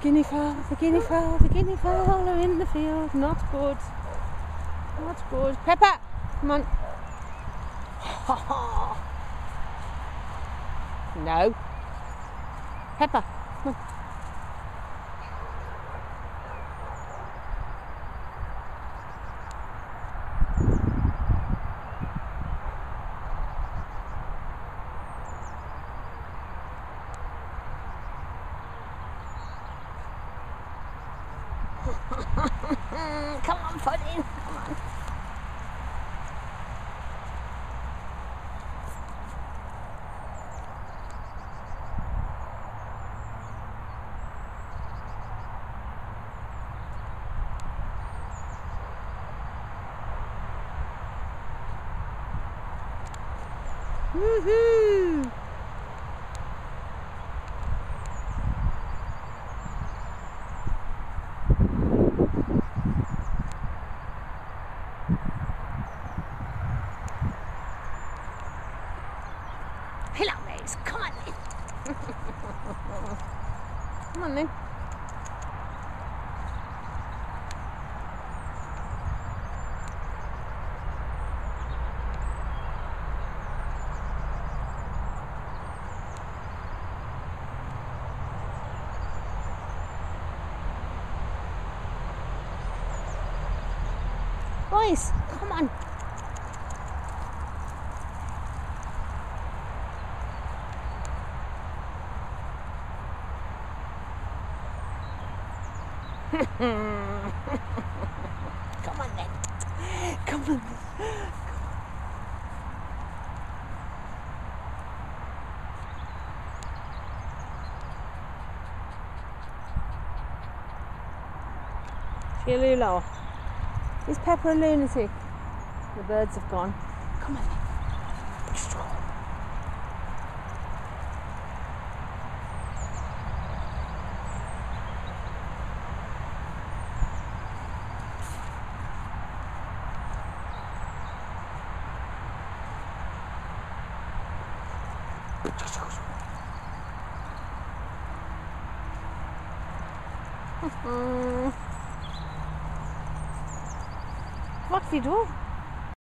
guinea fowl, the guinea fowl, the guinea fowl are in the field. Not good. Not good. Peppa, come on. no. Peppa, come on. Come on, Pudding. Come on. Woohoo! Hello, Maze. Come on then. Come on then. Boys, come on. Come on then. Come on. She a Lula. Is Peppa a lunatic? The birds have gone. Come on then. Hm. Was wie du?